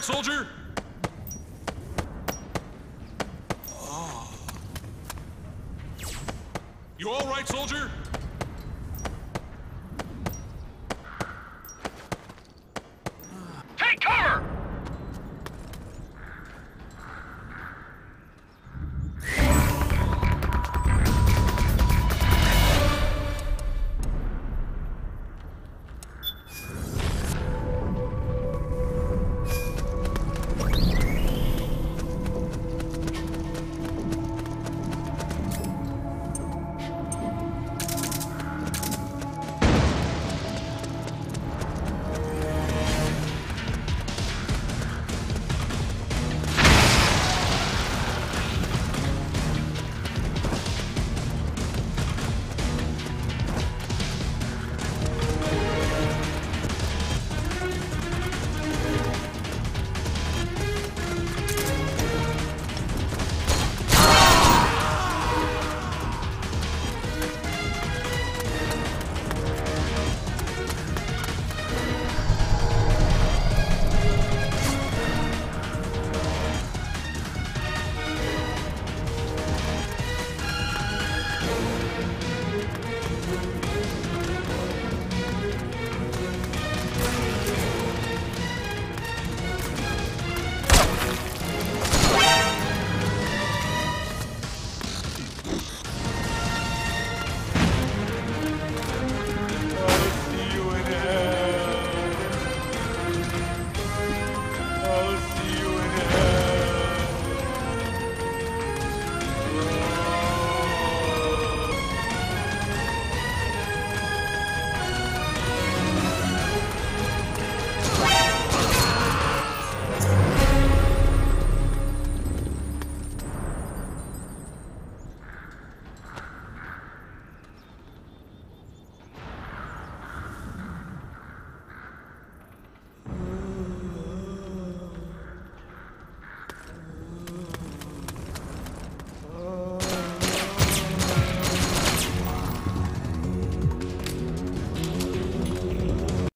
Right, soldier?